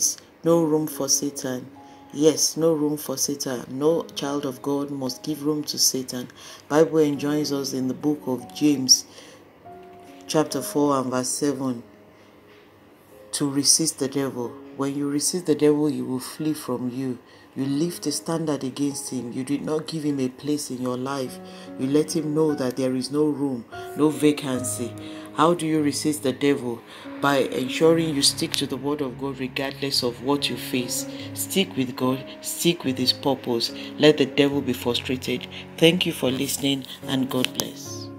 is no room for Satan. Yes, no room for Satan. No child of God must give room to Satan. Bible enjoins us in the book of James chapter 4 and verse 7 to resist the devil. When you resist the devil, he will flee from you. You lift a standard against him. You did not give him a place in your life. You let him know that there is no room, no vacancy. How do you resist the devil? By ensuring you stick to the word of God regardless of what you face. Stick with God, stick with his purpose. Let the devil be frustrated. Thank you for listening and God bless.